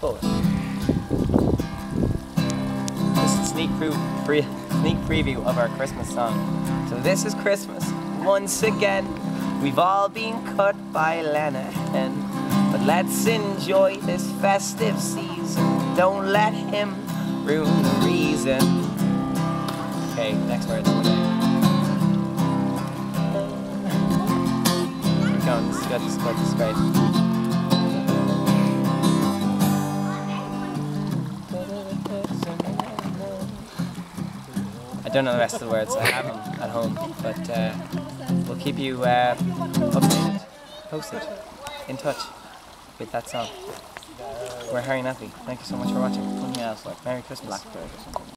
But this is sneak, pre- pre- sneak preview of our Christmas song. So this is Christmas once again. We've all been cut by Lenihan, but let's enjoy this festive season. Don't let him ruin the reason. Okay, next words. We're. This is good. This is good. This is great. I don't know the rest of the words. I have them at home, but uh, we'll keep you uh, updated, posted, in touch with that song. We're Harry Nappy. Thank you so much for watching. Something else like Merry Christmas. Blackbird or something.